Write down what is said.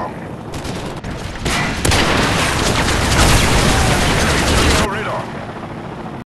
wrong.